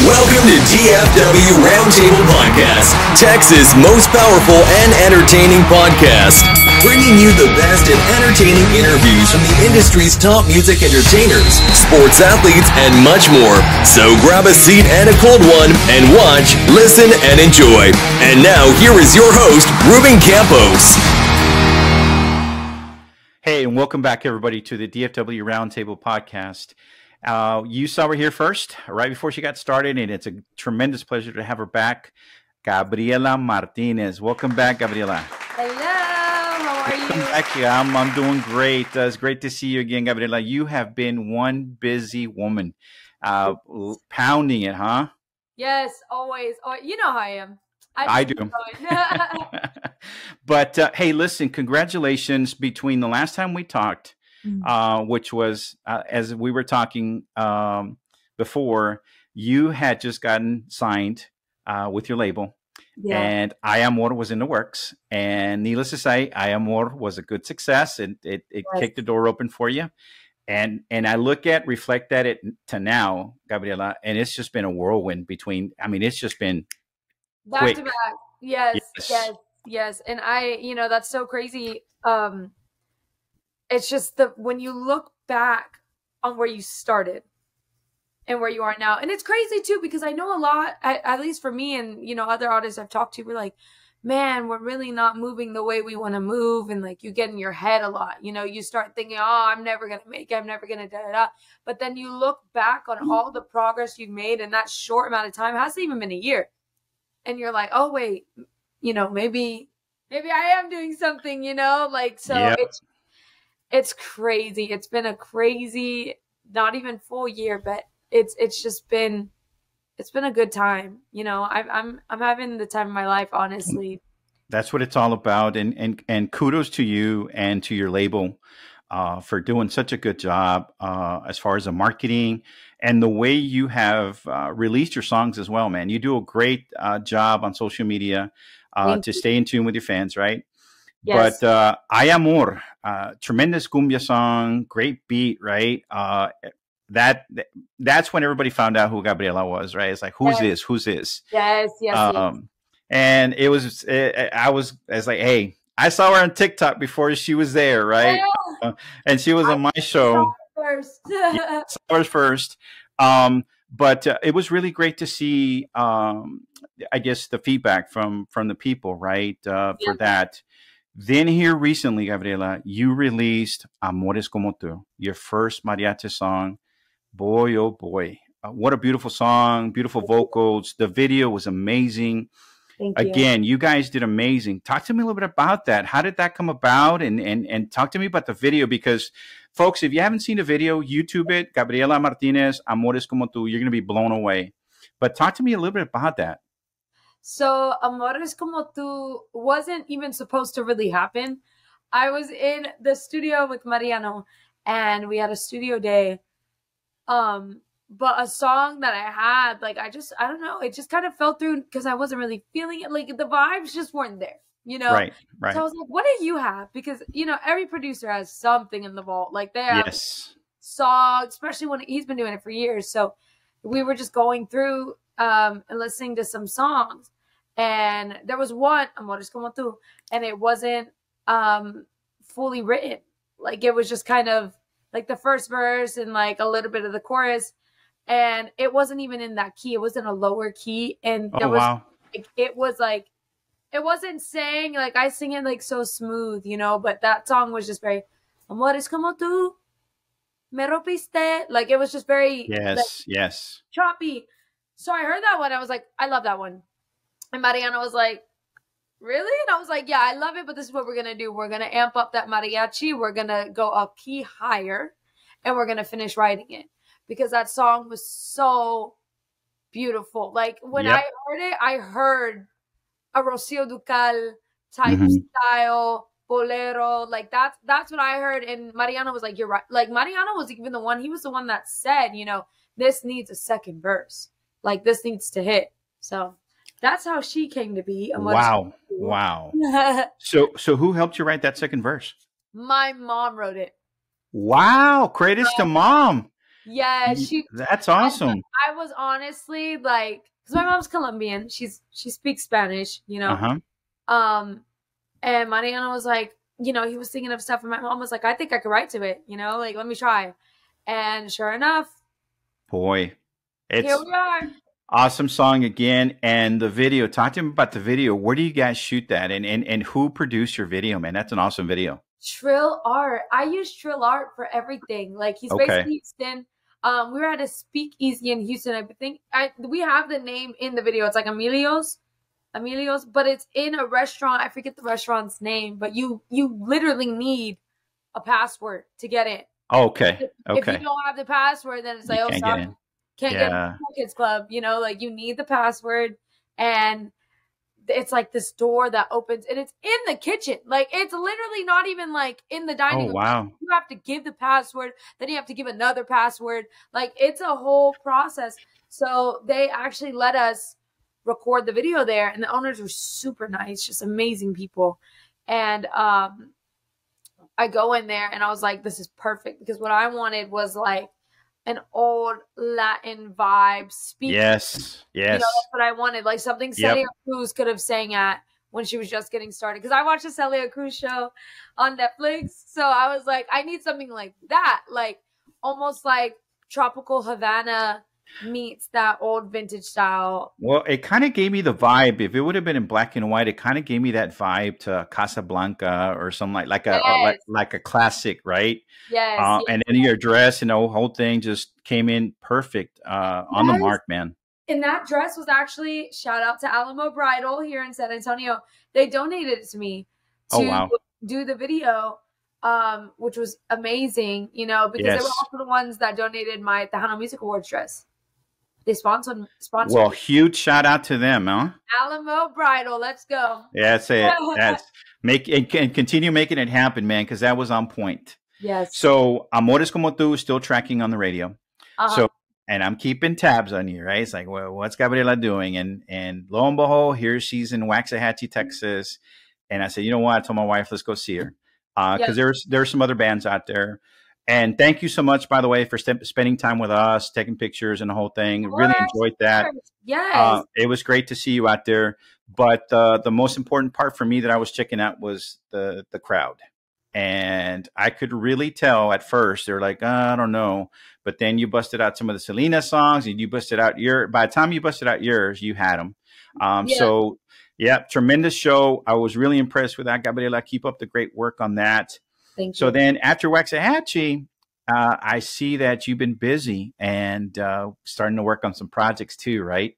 Welcome to DFW Roundtable Podcast, Texas' most powerful and entertaining podcast. Bringing you the best and entertaining interviews from the industry's top music entertainers, sports athletes, and much more. So grab a seat and a cold one and watch, listen, and enjoy. And now, here is your host, Ruben Campos. Hey, and welcome back, everybody, to the DFW Roundtable Podcast. Uh, you saw her here first, right before she got started, and it's a tremendous pleasure to have her back. Gabriela Martinez. Welcome back, Gabriela. Hello, how are Welcome you? back. Yeah, I'm, I'm doing great. Uh, it's great to see you again, Gabriela. You have been one busy woman, uh, pounding it, huh? Yes, always. Oh, you know how I am. I just do. but uh, hey, listen, congratulations between the last time we talked, Mm. uh, which was uh, as we were talking um, before, you had just gotten signed uh, with your label. yeah. And I Amor was in the works. And needless to say, I Amor was a good success. And it, it Yes. kicked the door open for you. And and I look at, reflect at it to now, Gabriela, and it's just been a whirlwind between, I mean, it's just been back quick. to back. Yes, Yes. yes, yes. And I, you know, that's so crazy. Um it's just the when you look back on where you started and where you are now. And it's crazy too because I know a lot at, at least for me and you know other artists I've talked to we're like man, we're really not moving the way we want to move. And like you get in your head a lot. You know, you start thinking, oh, I'm never going to make it. I'm never going to da da da. But then you look back on all the progress you've made in that short amount of time. It hasn't even been a year. And you're like, oh, wait, you know, maybe, maybe I am doing something, you know, like, so Yep. it's, it's crazy. It's been a crazy, not even full year, but it's, it's just been, it's been a good time. You know, I'm, I'm, I'm having the time of my life, honestly. that's what it's all about and and and kudos to you and to your label uh, for doing such a good job uh, as far as the marketing and the way you have uh, released your songs as well man you do a great uh, job on social media uh, to you. stay in tune with your fans right Yes. but uh, I Amor, uh, tremendous cumbia song, great beat, right? Uh, that that's when everybody found out who Gabriela was, right? It's like, who's Yes. this? Who's this? yes, yes, yes. um, and it was eh, I was I was like, hey, I saw her on TikTok before she was there, right? Yeah, And she was on my show first. Yeah. first. Um, but uh, it was really great to see, um, I guess, the feedback from from the people, right? Uh, Yeah. For that. Then here recently, Gabriela, you released "Amores como tú," your first mariachi song. Boy, oh boy, uh, what a beautiful song! Beautiful vocals. The video was amazing Thank you. again you guys did amazing talk to me a little bit about that how did that come about and and and talk to me about the video because folks if you haven't seen the video youtube it gabriela martinez amores como tú you're going to be blown away but talk to me a little bit about that So, Amores como tú wasn't even supposed to really happen. I was in the studio with Mariano and we had a studio day. Um, but a song that I had, like, I just, I don't know, it just kind of fell through because I wasn't really feeling it. Like, the vibes just weren't there, you know? right right So I was like, what do you have? Because, you know, every producer has something in the vault. Like, they have yes song, especially when he's been doing it for years. So we were just going through um, and listening to some songs. And there was one, Amores como tú, and it wasn't um, fully written. Like it was just kind of like the first verse and like a little bit of the chorus. And it wasn't even in that key. It was in a lower key. And there oh was wow like, it was like it wasn't saying like I sing it like so smooth, you know, but that song was just very Amores como tú me rompiste like it was just very like, yes yes choppy. So I heard that one. I was like, I love that one. And Mariano was like, Really? And I was like, Yeah, I love it, but this is what we're gonna do. We're gonna amp up that mariachi. We're gonna go a key higher, and we're gonna finish writing it because that song was so beautiful. Like when Yep. I heard it, I heard a Rocio Durcal type Mhm. style bolero. Like that's that's what I heard. And Mariano was like, "You're right." Like Mariano was even the one. He was the one that said, "You know, this needs a second verse. Like this needs to hit." So That's how she came to be. Wow. Wow. So so who helped you write that second verse? My mom wrote it. Wow. Credits to mom. Yeah, she. That's awesome. I was honestly like, because my mom's Colombian. She's she speaks Spanish, you know. Uh-huh. Um, and Mariano was like, you know, he was thinking of stuff, and my mom was like, I think I could write to it, you know, like let me try. And sure enough, Boy. It's here we are. Awesome song again. And the video. Talk to him about the video. Where do you guys shoot that? And and, and who produced your video, man? That's an awesome video. Trill Art. I use Trill Art for everything. Like he's Okay. based in Houston. Um, we were at a speakeasy in Houston. I think I we have the name in the video. It's like Emilio's, Emilio's, but it's in a restaurant. I forget the restaurant's name, but you you literally need a password to get in. Oh, okay. If Okay. you don't have the password, then it's You like, oh, sorry, can't get Yeah. in kids club. You know, like you need the password, and it's like this door that opens, and it's in the kitchen. Like it's literally not even like in the dining Oh room. wow. You have to give the password, then you have to give another password. Like it's a whole process. So they actually let us record the video there, and the owners were super nice, just amazing people. And um, I go in there, and I was like, "This is perfect," because what I wanted was like an old Latin vibe speak. Yes. You Yes. know, that's what I wanted. Like something Yep. Celia Cruz could have sang at when she was just getting started. Because I watched the Celia Cruz show on Netflix. So I was like, I need something like that. Like almost like Tropical Havana meets that old vintage style. Well, it kind of gave me the vibe. If it would have been in black and white, it kind of gave me that vibe to Casablanca or something like like a a- like like a classic, right? Yes. Uh, yes. and then your dress and the whole thing just came in perfect uh, on the mark, man. and that dress was actually shout out to Alamo Bridal here in San Antonio. They donated it to me to Oh, wow. do the video, um, which was amazing, you know, because they were also the ones that donated my Tejano Music Awards dress. They sponsored sponsored Well, huge shout out to them, huh? Alamo Bridal. Let's go. Yeah, that's it. That's make and, and continue making it happen, man, because that was on point. Yes. So, Amores como tú is still tracking on the radio. Uh-huh. So, and I'm keeping tabs on you, right? It's like, well, what's Gabriela doing? And and lo and behold, here she's in Waxahachie, Texas. And I said, you know what? I told my wife, let's go see her because Yes. there's there's some other bands out there. And thank you so much, by the way, for st- spending time with us, taking pictures and the whole thing. Really enjoyed that. yes. Uh, it was great to see you out there. But uh, the most important part for me that I was checking out was the the crowd, and I could really tell at first they're like, "Uh, I don't know, but then you busted out some of the Selena songs, and you busted out your. By the time you busted out yours, you had them. Um, Yeah. So yeah, tremendous show. I was really impressed with that, Gabriela. Keep up the great work on that. Thank So you. then after Waxahachie, uh, I see that you've been busy and uh, starting to work on some projects too, right?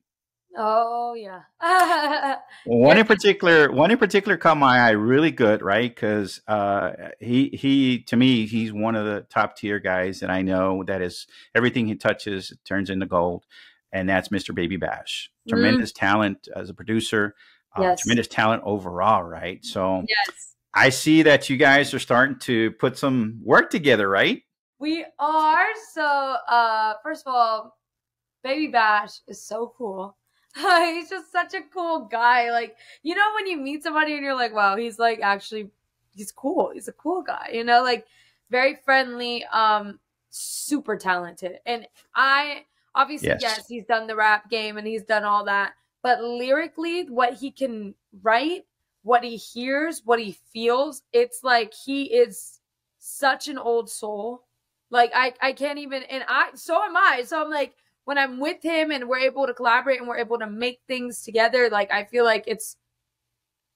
oh yeah. One in particular, one in particular caught my eye really good, right? Because uh, he he to me he's one of the top tier guys that I know. That is everything he touches turns into gold, and that's Mr. Baby Bash. Tremendous talent as a producer, uh, Yes. tremendous talent overall, right? So yes. I see that you guys are starting to put some work together, right? We are. So uh first of all, Baby Bash is so cool. he's just such a cool guy. Like, you know, when you meet somebody and you're like, wow, he's like actually he's cool. He's a cool guy, you know, like very friendly, um, super talented. And I obviously Yes. yes, he's done the rap game and he's done all that. But lyrically, what he can write, what he hears, what he feels, it's like he is such an old soul. Like I, I can't even and I so am I. So I'm like when I'm with him and we're able to collaborate and we're able to make things together, like I feel like it's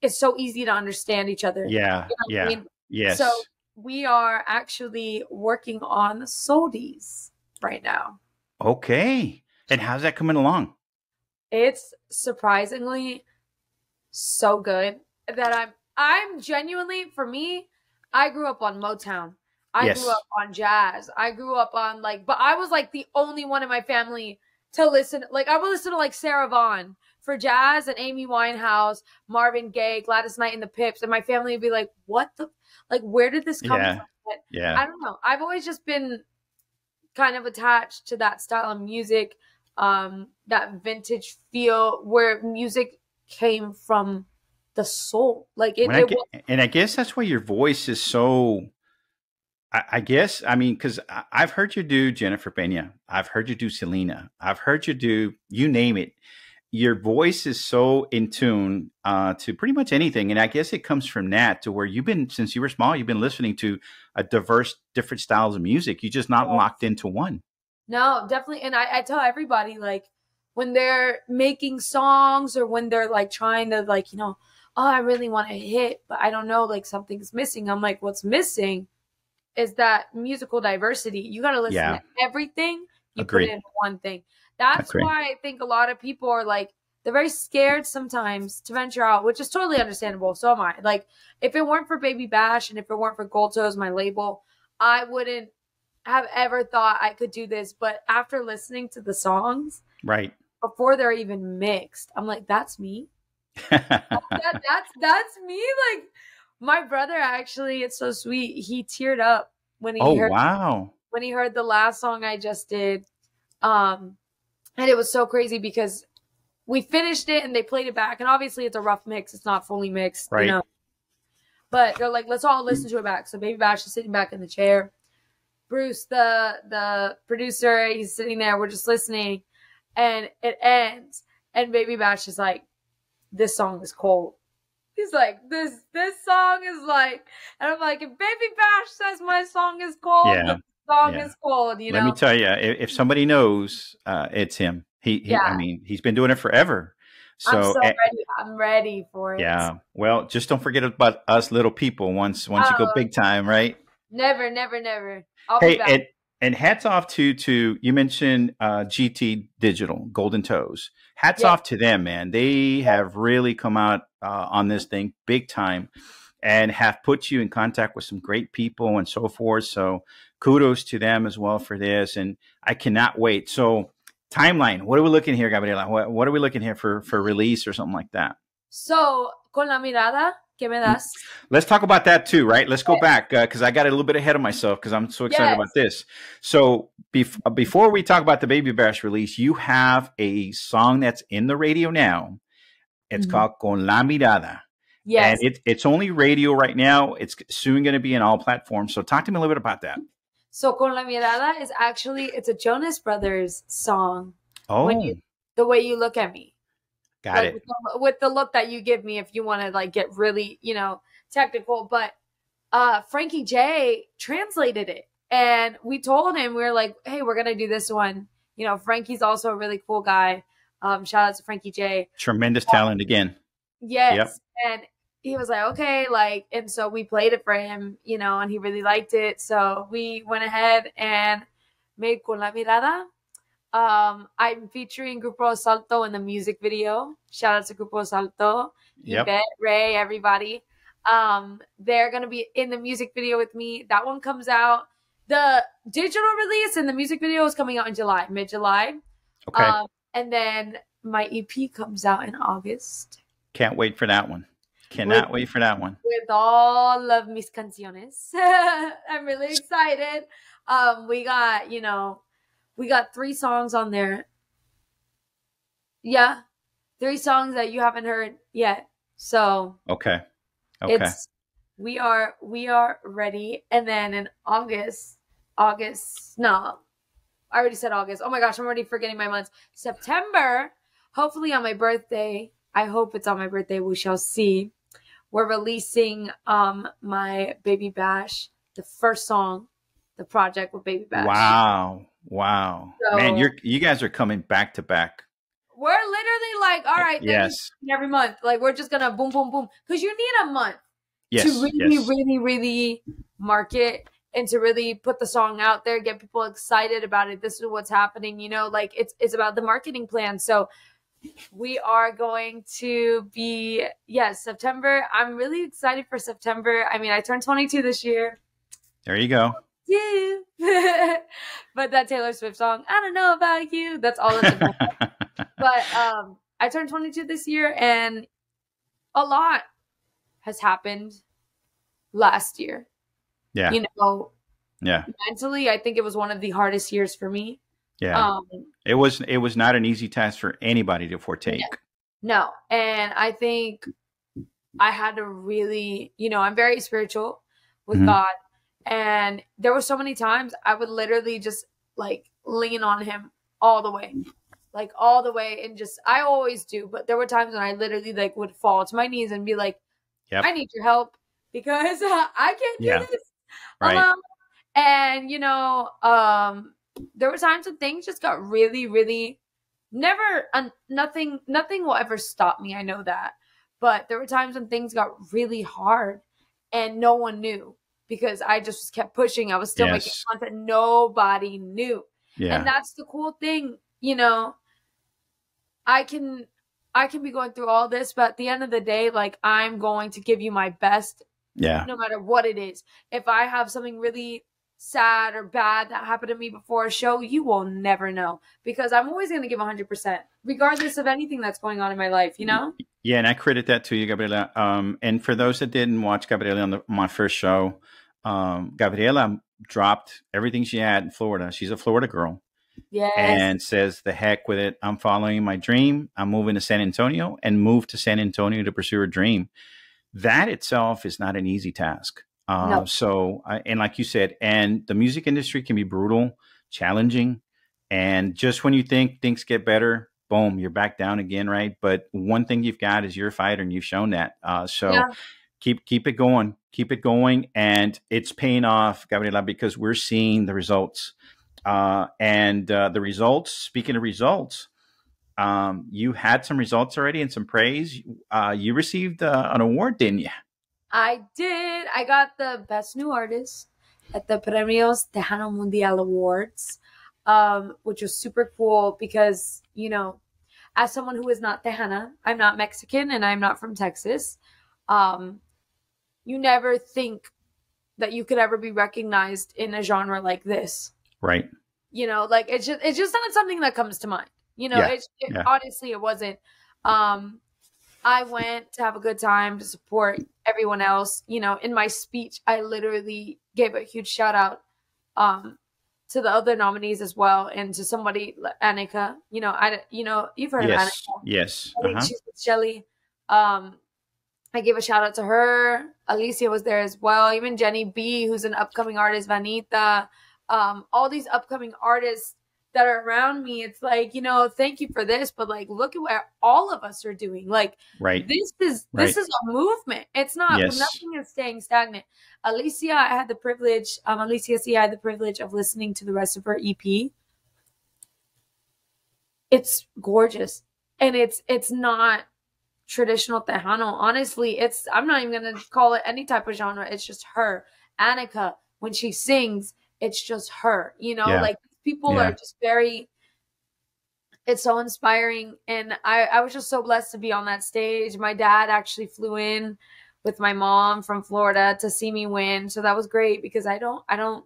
it's so easy to understand each other. Yeah, You know what I yeah, mean? yes. So we are actually working on the Soldies right now. okay. And how's that coming along? It's surprisingly so good that I'm I'm genuinely for me, I grew up on Motown. I Yes. grew up on jazz. I grew up on like but I was like the only one in my family to listen like I would listen to like Sarah Vaughan for jazz and Amy Winehouse, Marvin Gaye, Gladys Knight and the Pips and my family would be like, "What the like where did this come Yeah. from?" But Yeah. I don't know. I've always just been kind of attached to that style of music. um, that vintage feel where music came from the soul. Like it, When I get- was, and I guess that's why your voice is so. I, I guess I mean because I've heard you do Jennifer Pena, I've heard you do Selena, I've heard you do you name it. Your voice is so in tune uh, to pretty much anything, and I guess it comes from that to where you've been since you were small. You've been listening to a diverse, different styles of music. You're just not locked into one. No, definitely. And I, I tell everybody like when they're making songs or when they're like trying to like, you know, oh, I really want to hit, but I don't know, like something's missing. I'm like, what's missing is that musical diversity. You got to listen Yeah. to everything. You Agreed. put in one thing. That's Agreed. why I think a lot of people are like, they're very scared sometimes to venture out, which is totally understandable. So am I. Like, if it weren't for Baby Bash and if it weren't for Gold Toes, my label, I wouldn't have ever thought I could do this. But after listening to the songs Right. before they're even mixed, I'm like, that's me. That, that's that's me. Like my brother actually, it's so sweet. He teared up when he oh heard wow! when he heard the last song I just did. Um and it was so crazy because we finished it and they played it back and obviously it's a rough mix. It's not fully mixed, Right. you know. But they're like, let's all listen to it back. So Baby Bash is sitting back in the chair. Bruce, the the producer, he's sitting there. We're just listening, and it ends. And Baby Bash is like, "This song is cold." He's like, "This this song is like," and I'm like, "If Baby Bash says my song is cold, Yeah. the song Yeah. is cold." You Let know, Let me tell you, if, if somebody knows, uh, it's him. He, he Yeah. I mean, he's been doing it forever. So, I'm so eh, ready. I'm ready for it. yeah. Well, just don't forget about us little people. Once, once you go Oh. big time, right? Never, never, never. I'll Hey. And hats off to to you mentioned uh, GT Digital Golden Toes. Hats Yeah. off to them, man. They have really come out uh, on this thing big time, and have put you in contact with some great people and so forth. So kudos to them as well for this, and I cannot wait. So timeline, what are we looking here, Gabriela? What, what are we looking here for for release or something like that? so, con la mirada que me das. Let's talk about that too, right? Let's go back because I got a little bit ahead of myself because I'm so excited Yes. about this. So bef- uh, before we talk about the Baby Bash release, you have a song that's in the radio now. It's Mhm. called Con la Mirada. Yes. And it, it's only radio right now. It's soon going to be in all platforms. So talk to me a little bit about that. So con la mirada is actually it's a Jonas Brothers song. Oh, you- The way you look at me, got like, it. With the, with the look that you give me, if you want to like get really you know technical, but uh Frankie J translated it, and we told him we were like, hey, we're gonna do this one. You know, Frankie's also a really cool guy. Um, shout out to Frankie J. Tremendous talent again. Yes. And he was like, okay, like, and so we played it for him, you know, and he really liked it. So we went ahead and made Con la Mirada. Um, I'm featuring Grupo Asalto in the music video. Shout out to Grupo Asalto, Yep. Yvette, Ray, everybody. Um, they're gonna be in the music video with me. That one comes out. The digital release and the music video is coming out in July, mid July. Okay. Um, and then my EP comes out in August. Can't wait for that one. Cannot wait for that one. with all of mis canciones. I'm really excited. Um, we got, you know, we got three songs on there. Yeah, three songs that you haven't heard yet. So Okay. Okay. it's we are we are ready. And then in August, August, no, I already said August. Oh my gosh, I'm already forgetting my months. September, hopefully on my birthday. I hope it's on my birthday. We shall see. We're releasing um my Baby Bash, the first song, the project with Baby Bash. Wow. Wow. Man, you're you guys are coming back to back. We're literally like, all right, Yes. every month. Like we're just gonna boom, boom, boom. Because you need a month. Yes. to really, yes. really, really market and to really put the song out there, get people excited about it. This is what's happening, you know, like it's it's about the marketing plan. So we are going to be yes, September. I'm really excited for September. I mean, I turned 22 this year. There you go. Yeah. but that Taylor Swift song, I don't know about you. That's all it's about. but um I turned 22 this year and a lot has happened last year. yeah. You know, yeah. mentally, I think it was one of the hardest years for me. Yeah. Um, it was it was not an easy task for anybody to foretake. No. And I think I had to really, you know, I'm very spiritual with mm-hmm. God. And there were so many times I would literally just like lean on him all the way. Like all the way and just I always do, but there were times when I literally like would fall to my knees and be like, yep. I need your help because uh, I can't yeah. do this. Right. Um, and you know, um there were times when things just got really, really never uh, nothing nothing will ever stop me. I know that. But there were times when things got really hard and no one knew because I just kept pushing. I was still yes. making content. Nobody knew. Yeah. And that's the cool thing, you know. I can I can be going through all this, but at the end of the day, like I'm going to give you my best. Yeah. No matter what it is. If I have something really sad or bad that happened to me before a show, you will never know because I'm always going to give 100%, regardless of anything that's going on in my life, you know? Yeah, and I credit that to you, Gabriela. Um, and for those that didn't watch Gabriela on the, my first show, um, Gabriela dropped everything she had in Florida. She's a Florida girl. Yes. And says, the heck with it. I'm following my dream. I'm moving to San Antonio and moved to San Antonio to pursue her dream. That itself is not an easy task. Uh, no. So, and like you said, and the music industry can be brutal, challenging. And just when you think things get better, boom, you're back down again, right? But one thing you've got is you're a fighter, and you've shown that. Uh, so yeah. keep keep it going, keep it going, and it's paying off, Gabriela, because we're seeing the results. Uh, and uh, the results. Speaking of results, um, you had some results already and some praise. Uh, you received uh, an award, didn't you? I did. I got the best new artist at the Premios Tejano Mundial Awards, um, which was super cool because, you know, as someone who is not Tejana, I'm not Mexican and I'm not from Texas. Um, you never think that you could ever be recognized in a genre like this. Right. You know, like it's just it's just not something that comes to mind. You know, yeah. it, yeah. honestly it wasn't. Um I went to have a good time to support everyone else. You know, in my speech, I literally gave a huge shout out um, to the other nominees as well, and to somebody like Annika. You know, I you know you've heard yes. of Annika. Yes, uh-huh. she's with Shelly. Um, I gave a shout out to her. Alicia was there as well. Even Jenny B, who's an upcoming artist. Vanita. Um, all these upcoming artists that are around me, it's like, you know, thank you for this, but like look at what all of us are doing. Like right. this is right. this is a movement. It's not yes. nothing is staying stagnant. Alicia, I had the privilege, um Alicia C, I had the privilege of listening to the rest of her EP. It's gorgeous. And it's it's not traditional Tejano. Honestly, it's I'm not even gonna call it any type of genre. It's just her. Annika, when she sings, it's just her. You know, yeah. like people yeah. are just very it's so inspiring. And I, I was just so blessed to be on that stage. My dad actually flew in with my mom from florida to see me win. So that was great because i don't i don't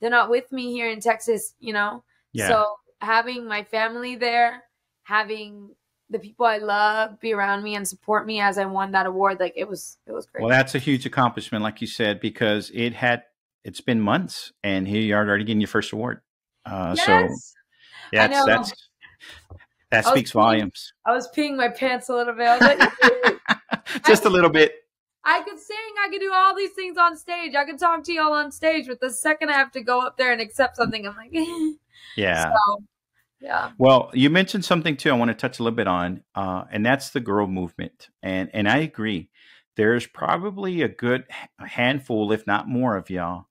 they're not with me here in texas you know? Yeah. so having my family there having the people i love be around me and support me as i won that award like it was it was great. Well that's a huge accomplishment like you said because it had it's been months and here you are already getting your first award uh, yes. So yeah, that's, that's that speaks peeing, volumes. I was peeing my pants a little bit. Like, Just a little bit. I could sing, I could do all these things on stage. I could talk to y'all on stage, but the second I have to go up there and accept something, I'm like, yeah. So, yeah. Well, you mentioned something too. I want to touch a little bit on, uh, and that's the girl movement. And and I agree. There's probably a good handful, if not more, of y'all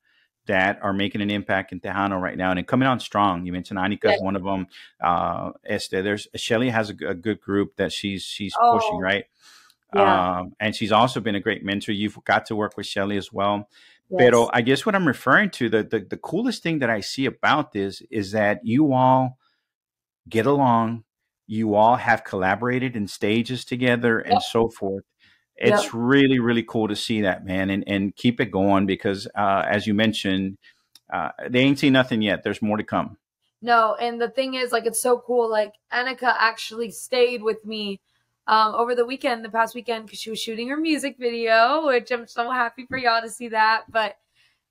that are making an impact in Tejano right now and coming on strong. You mentioned Anika is one of them. Uh, Este, there's Shelly has a, a, good group that she's she's oh, pushing right. Yeah. Um, and she's also been a great mentor. You've got to work with Shelly as well. Yes. Pero I guess what I'm referring to, the, the the coolest thing that I see about this is that you all get along, you all have collaborated in stages together and so forth it's yep. really really cool to see that man and and keep it going because uh, as you mentioned uh, they ain't seen nothing yet there's more to come no and the thing is like it's so cool like annika actually stayed with me um, over the weekend the past weekend because she was shooting her music video which i'm so happy for y'all to see that but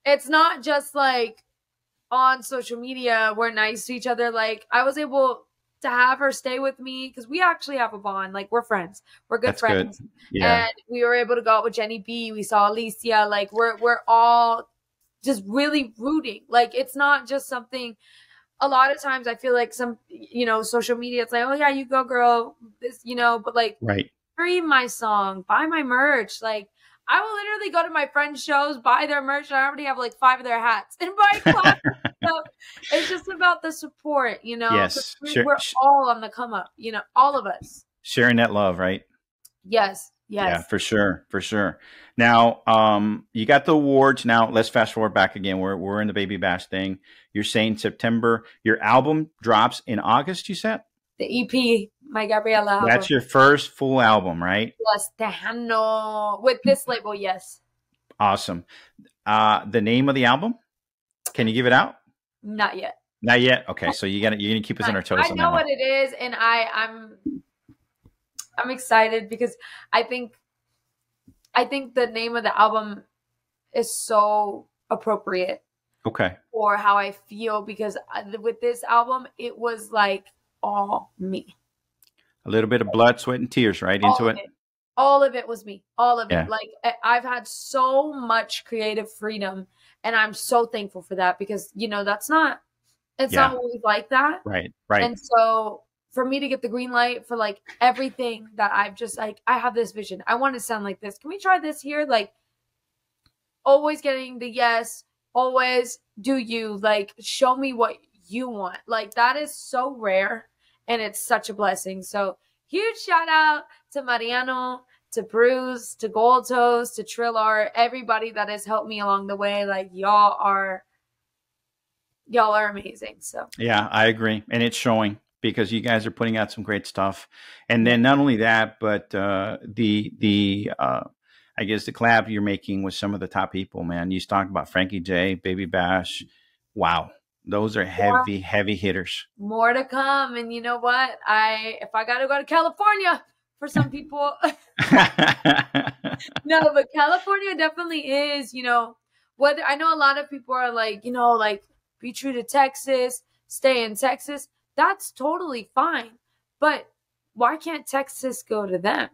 it's not just like on social media we're nice to each other. Like I was able to have her stay with me because we actually have a bond. Like we're friends. We're good That's friends. good. Yeah. And we were able to go out with Jenny B. We saw Alicia. Like we're we're all just really rooting. Like it's not just something a lot of times I feel like some you know, social media it's like, oh yeah, you go girl, this, you know, but like right. stream my song, buy my merch. Like I will literally go to my friends' shows, buy their merch, and I already have like five of their hats and buy clothes. so it's just about the support, you know. Yes, we- sure, sh- all on the come up, you know, all of us. Sharing that love, right? Yes, yes. Yeah, for sure, for sure. Now, um, you got the awards. Now, let's fast forward back again. We're we're in the Baby Bash thing. You're saying September. Your album drops in August. You said The EP, my Gabriela. album. that's your first full album, right? Yes, Tejano. With this label, yes. Awesome. Uh, the name of the album? Can you give it out? Not yet. Not yet. Okay, so you got to you're gonna keep us on our toes. I know what it is, and I, I'm, I'm excited because I think, I think the name of the album is so appropriate Okay. for how I feel because with this album, it was like all me. A little bit of blood, sweat, and tears, right all into of it. All of it was me. All of Yeah. it. Like I've had so much creative freedom, and I'm so thankful for that because you know that's not. It's Yeah. not always like that. Right. Right. And so for me to get the green light for like everything that I've just like I have this vision. I want to sound like this. Can we try this here? Like always getting the yes, always do you like show me what you want. Like that is so rare and it's such a blessing. So huge shout out to Mariano, to Bruce, to Gold Toes, to Trill Art, everybody that has helped me along the way. Like y'all are y'all are amazing. So Yeah, I agree, and it's showing because you guys are putting out some great stuff. And then not only that, but uh, the the uh, I guess the collab you're making with some of the top people, man. You talked about Frankie J, Baby Bash. Wow, those are heavy, heavy hitters. more to come and you know what? I if i gotta go to california for some people no but california definitely is you know whether i know a lot of people are like you know like be true to texas stay in texas that's totally fine but why can't texas go to them?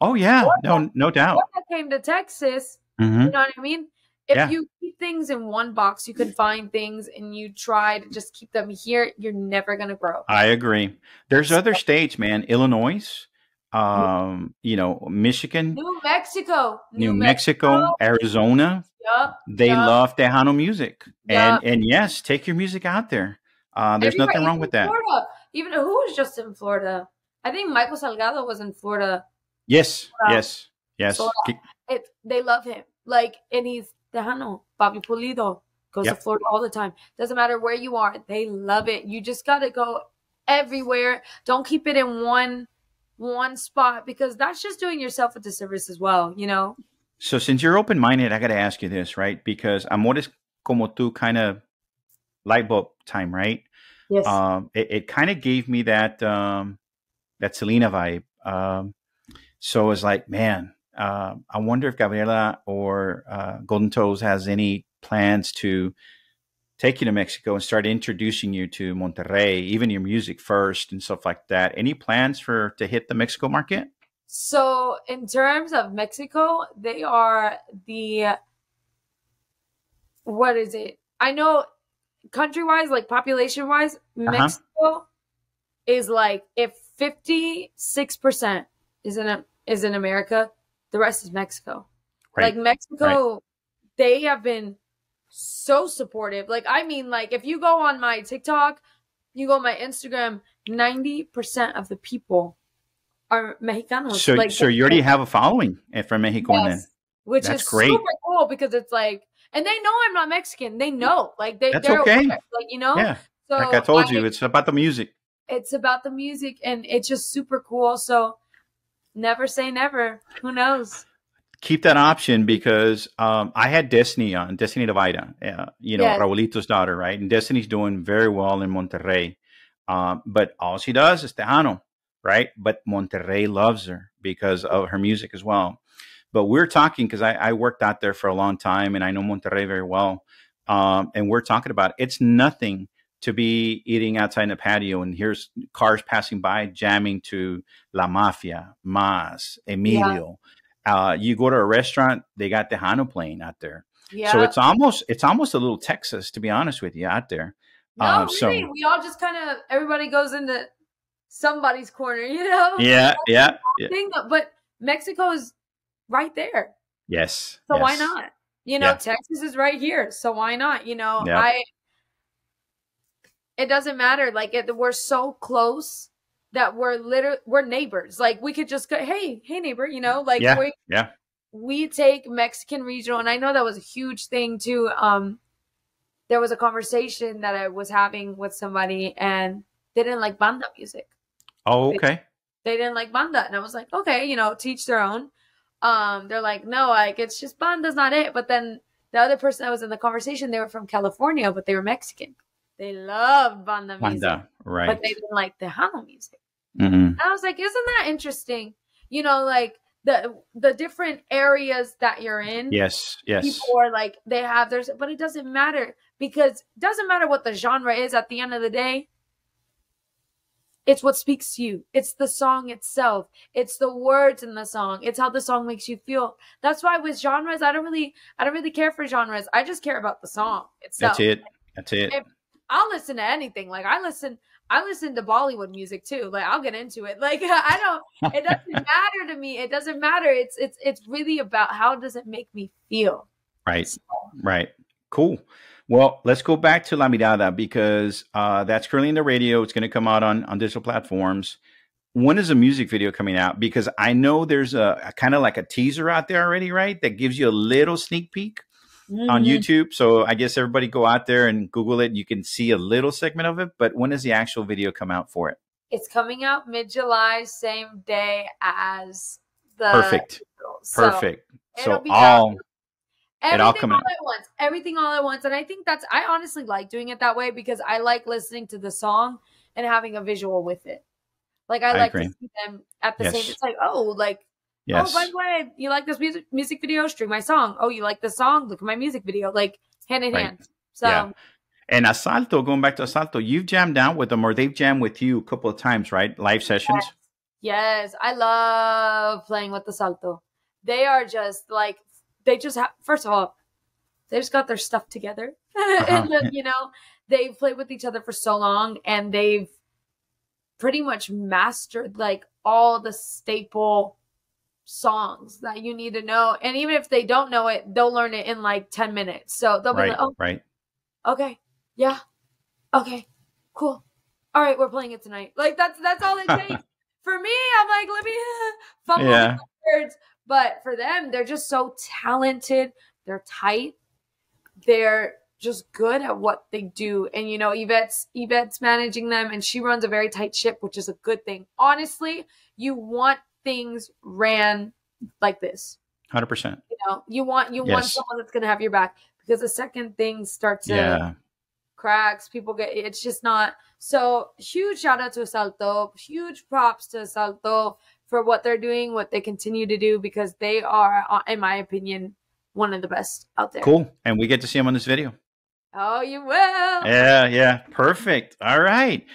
Oh yeah, no, no doubt. i came to texas hmm you know what i mean if Yeah. you keep things in one box you can find things and you try to just keep them here you're never gonna grow I agree. There's other states, man. Illinois, um, you know, Michigan, New Mexico. New Mexico, Arizona. Yup. They Yeah. love Tejano music, Yeah. and and yes, take your music out there. Uh, there's Everywhere, nothing wrong with that. Florida. Even who was just in Florida? I think Michael Salgado was in Florida. Yes, Wow. yes, yes. Ke- It, they love him. Like, and he's Tejano. Bobby Pulido goes Yep. to Florida all the time. Doesn't matter where you are. They love it. You just got to go everywhere. Don't keep it in one one spot because that's just doing yourself a disservice as well, you know? So since you're open minded, I got to ask you this, right? Because I'm amores como tú kind of light bulb time, right? Yes. Um, it, it kind of gave me that um, that Selena vibe. Um, so was like, man, uh, I wonder if Gabriela or uh, Golden Toes has any plans to take you to Mexico and start introducing you to Monterrey, even your music first and stuff like that. Any plans for to hit the Mexico market? So, in terms of Mexico, they are the what is it? I know country wise, like population wise, Uh-huh. Mexico is like if fifty six percent is in is in America, the rest is Mexico. Right. Like Mexico, they have been so supportive. Like I mean, like if you go on my TikTok, you go on my Instagram, ninety percent of the people are Mexicanos. so, like so you already have a following eh, from Mexico, and then which That's is great. super cool because it's like, and they know I'm not Mexican. They know, like they, That's they're okay. aware, like you know. yeah, So like I told I- you, it's about the music. it's about the music, and it's just super cool. So never say never. Who knows? keep that option because um, I had Destiny on Destiny Navaira, uh, you know, Yes. Raulito's daughter, right? And Destiny's doing very well in Monterrey. Um, but all she does is Tejano, right? But Monterrey loves her because of her music as well. But we're talking because I, I worked out there for a long time and I know Monterrey very well. um, and we're talking about it's nothing to be eating outside in the patio and here's cars passing by jamming to La Mafia, Mazz, Emilio. Uh, you go to a restaurant, they got Tejano playing out there. Yeah. So it's almost it's almost a little Texas, to be honest with you, out there. no, uh, really. so- we all just kind of everybody goes into somebody's corner, you know. Yeah, yeah, yeah. Thing, but Mexico is right there. Yes. So why not? You know, Yeah. Texas is right here. So why not? You know, Yeah. I it doesn't matter. Like it, we're so close that we're literally we're neighbors. Like we could just go, hey, hey neighbor, you know, like Yeah. we Yeah. we take Mexican regional and I know that was a huge thing too. Um there was a conversation that I was having with somebody and they didn't like banda music Oh, okay. they didn't like banda and i was like okay you know teach their own um they're like no like it's just banda's not it but then the other person that was in the conversation they were from california but they were mexican they loved banda music Wanda. Right. but they didn't like the Tejano music Mhm. and i was like isn't that interesting you know like the the different areas that you're in Yes. Yes. people are like they have theirs but it doesn't matter because it doesn't matter what the genre is at the end of the day it's what speaks to you it's the song itself it's the words in the song it's how the song makes you feel that's why with genres i don't really i don't really care for genres i just care about the song itself That's it. That's it. If- i'll listen to anything like i listen i listen to bollywood music too like i'll get into it like i don't it doesn't matter to me it doesn't matter it's it's it's really about how does it make me feel Right. Right. Cool. Well, let's go back to La Mirada because uh, that's currently in the radio. It's going to come out on, on digital platforms. When is a music video coming out? Because I know there's a, a kind of like a teaser out there already, right? That gives you a little sneak peek on Mhm. YouTube. So I guess everybody go out there and Google it. You can see a little segment of it. But when does the actual video come out for it? It's coming out mid July, same day as the Perfect. So Perfect. So all all everything come all out. at once. Everything all at once. And I think that's I honestly like doing it that way because I like listening to the song and having a visual with it. Like I, I like agree. to see them at the same. Yes. It's like oh, like yes, oh, by the way, you like this music music video? Stream my song. Oh, you like the song? Look at my music video. Like hand in Right. hand. So Yeah. And Asalto, going back to Asalto, you've jammed down with them or they've jammed with you a couple of times, right? Live sessions. Yes, I love playing with the salto. They are just like they just have. First of all, they just got their stuff together. Uh-huh. and then, you know, they've played with each other for so long, and they've pretty much mastered like all the staple songs that you need to know. And even if they don't know it, they'll learn it in like ten minutes. So they'll be Right, like, "Oh, right. okay, yeah, okay, cool. All right, we're playing it tonight. Like that's that's all it takes. for me, I'm like, let me fumble Yeah. the words. But for them, they're just so talented. They're tight. They're just good at what they do. And you know, Yvette's Yvette's managing them and she runs a very tight ship, which is a good thing. Honestly, you want things ran like this. 100%. You know, you want you want someone that's gonna have your back. Because the second things start to Yeah. cracks. People get it's just not so huge shout out to Asalto. Huge props to Asalto for what they're doing, what they continue to do because they are, uh, in my opinion, one of the best out there. Cool. And we get to see them on this video. Oh, you will. Yeah, yeah. Perfect. All right.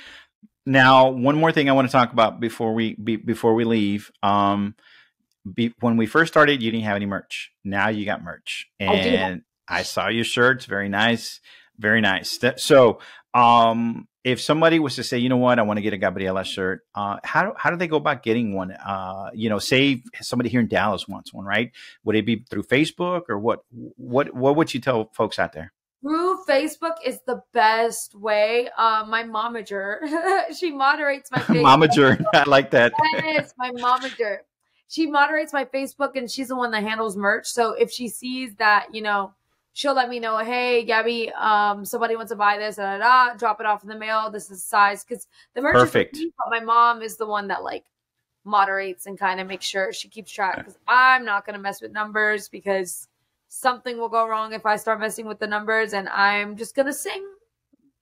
Now, one more thing I want to talk about before we be, before we leave. Um, be, when we first started, you didn't have any merch. Now you got merch, I and I, saw your shirts. Very nice, very nice. That- So, um, if somebody was to say, you know what, I want to get a Gabriela shirt, uh, how do, how do they go about getting one? Uh, you know, say somebody here in Dallas wants one, right? Would it be through Facebook or what? What what would you tell folks out there? Through Facebook is the best way. Uh, my momager, she moderates my Facebook. Momager, I like that. Yes, my momager. She moderates my Facebook and she's the one that handles merch. So if she sees that, you know, she'll let me know, hey, Gabby, um, somebody wants to buy this, da, da, da, drop it off in the mail. This is the size. Because the merch Perfect. is me, but my mom is the one that like moderates and kind of makes sure she keeps track. Because I'm not going to mess with numbers because something will go wrong if I start messing with the numbers and I'm just going to sing.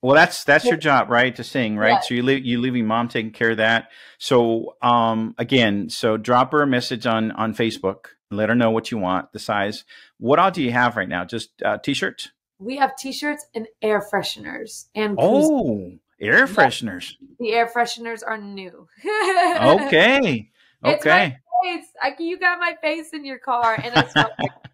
Well, that's that's your job, right? To sing, right? Yeah. So you leave you leaving mom taking care of that. So um again, so drop her a message on on Facebook. Let her know what you want, the size. What all do you have right now? Just uh, t-shirts. we have t-shirts and air fresheners and. Oh, air fresheners. the air fresheners are new. Okay. okay. It's my face. I, you got my face in your car, and I smell,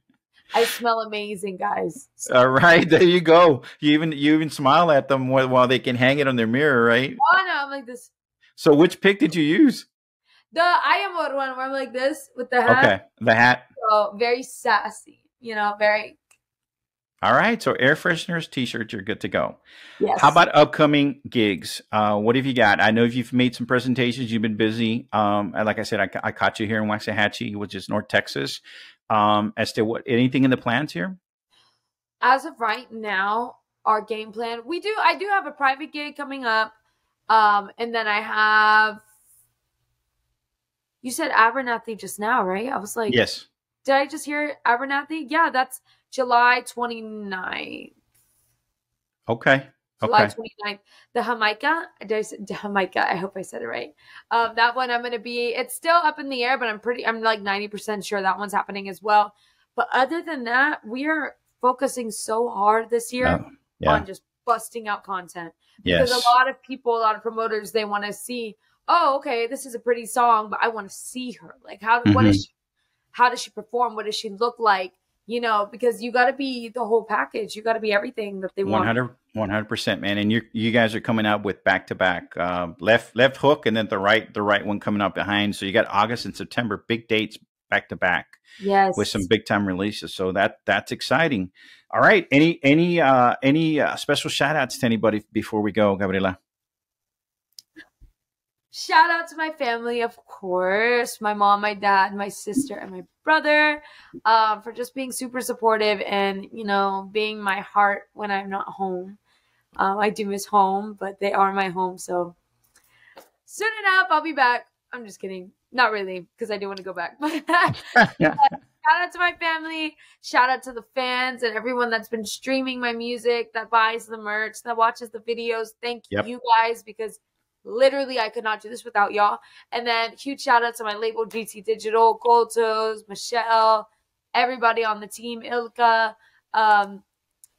I smell amazing, guys. All right, there you go. You even you even smile at them while, while they can hang it on their mirror, right? oh no, I'm like this. So which pick did you use? The I am one where I'm like this with the hat. Okay, the hat. So very sassy, you know, very All right, so air fresheners, t-shirts, you're good to go. yes. How about upcoming gigs? Uh, what have you got? I know if you've made some presentations. You've been busy. Um, and like I said, I, I caught you here in Waxahachie, which is North Texas. Um, as to what anything in the plans here? as of right now, our game plan, we do I do have a private gig coming up. Um, and then I have you said Abernathy just now, right? I was like, Yes. did I just hear Abernathy? Yeah, that's July 29th. Okay. July Okay. 29th. The Jamaica, say, Jamaica, I hope I said it right. Um, that one I'm going to be, it's still up in the air, but I'm pretty, I'm like 90% sure that one's happening as well. But other than that, we are focusing so hard this year yeah. on just busting out content. Because Yes. a lot of people, a lot of promoters, they want to see, oh, okay, this is a pretty song, but I want to see her. Like, how, what Mm-hmm. is she, how does she perform? What does she look like? You know, because you got to be the whole package. You got to be everything that they want. 100 percent, man. And you you guys are coming out with back to back left left hook, and then the right the right one coming up behind. So you got August and September, big dates back to back Yes. with some big time releases. So that that's exciting. All right. Any any uh any uh, special shout outs to anybody before we go, Gabriella? Shout out to my family, of course, my mom, my dad, my sister, and my brother, um, for just being super supportive and you know being my heart when I'm not home. Um, I do miss home, but they are my home. So soon enough, I'll be back. I'm just kidding, not really, because I do want to go back. But shout out to my family. Shout out to the fans and everyone that's been streaming my music, that buys the merch, that watches the videos. Thank Yep. you guys because literally I could not do this without y'all. And then huge shout out to my label GT Digital, Gold Michelle, everybody on the team, Ilka, um,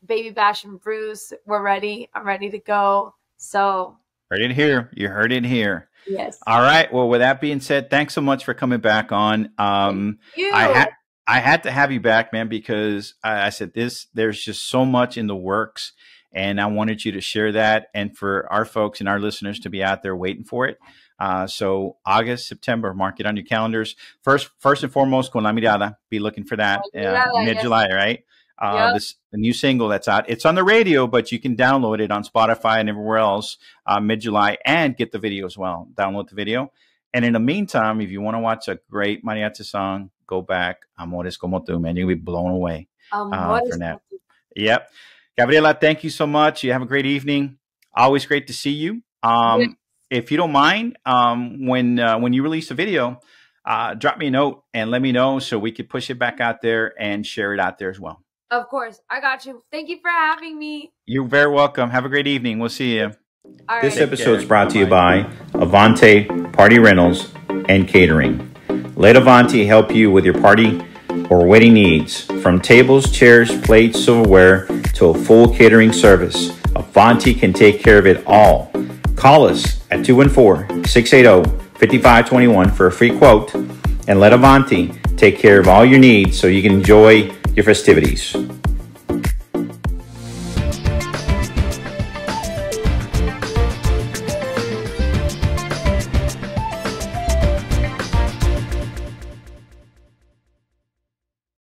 Baby Bash and Bruce. We're ready. I'm ready to go. So Heard it here. You heard it here. yes. All right. Well, with that being said, thanks so much for coming back on. Um, You I had I had to have you back, man, because I, I said this. There's just so much in the works, and I wanted you to share that, and for our folks and our listeners to be out there waiting for it. Uh, so August, September, mark it on your calendars. First, first and foremost, con la mirada. Be looking for that Con la mirada, uh, mid July, right? Uh, Yep. This the new single that's out. It's on the radio, but you can download it on Spotify and everywhere else uh, mid July, and get the video as well. Download the video. And in the meantime, if you want to watch a great mariachi song, go back. Amores como tú, man. You'll be blown away. um, uh, for. Yep. Gabriella, thank you so much. You have a great evening. Always great to see you. Um, Yes. If you don't mind, um, when uh, when you release a video, uh, drop me a note and let me know so we could push it back out there and share it out there as well. Of course, I got you. Thank you for having me. You're very welcome. Have a great evening. We'll see you. All This episode is brought to you by Avante Party Rentals and Catering. Let Avante help you with your party or wedding needs, from tables, chairs, plates, silverware to a full catering service. Avante can take care of it all. Call us at 214 680 5521 for a free quote and let Avante take care of all your needs so you can enjoy your festivities.